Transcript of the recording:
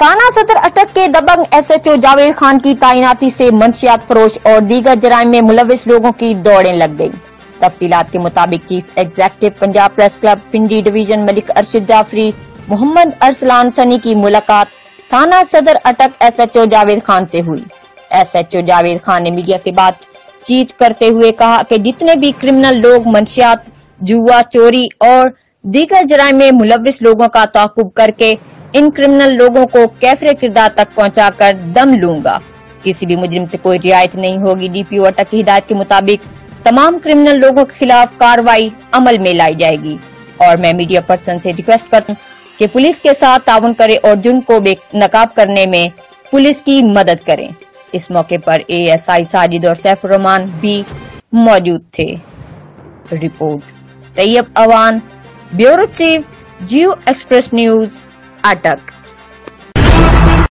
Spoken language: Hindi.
थाना सदर अटक के दबंग एसएचओ जावेद खान की तैनाती से मंशियात फरोश और दीगर जराइम में मुलविस लोगों की दौड़ें लग गई तफसीलात के मुताबिक chief executive Punjab press club, Pindi division Malik Arshad Jafri, Mohammad Arsalan Sunny की मुलाकात थाना सदर अटक एसएचओ जावेद खान से हुई। एसएचओ जावेद खान ने मीडिया से बातचीत करते हुए कहा कि जितने भी क्रिमिनल लोग मंशियात, जुआ, चोरी और दीगर जराइम में मुलविस लोगों का ताकुब करके इन क्रिमिनल लोगों को कैफरे किरदार तक पहुंचाकर दम लूँगा। किसी भी मुजरिम से कोई रियायत नहीं होगी। डीपीओ अटक की हिदायत के मुताबिक तमाम क्रिमिनल लोगों के खिलाफ कार्रवाई अमल में लाई जाएगी। और मैं मीडिया पर्सन से रिक्वेस्ट करता हूँ कि पुलिस के साथ ताउन करें और जुर्म को बेनकाब करने में पुलिस की मदद करें। इस मौके पर एएसआई साजिद और सैफ रहमान भी मौजूद थे। Report, Tayyab Awan, bureau chief, Geo express news Attock.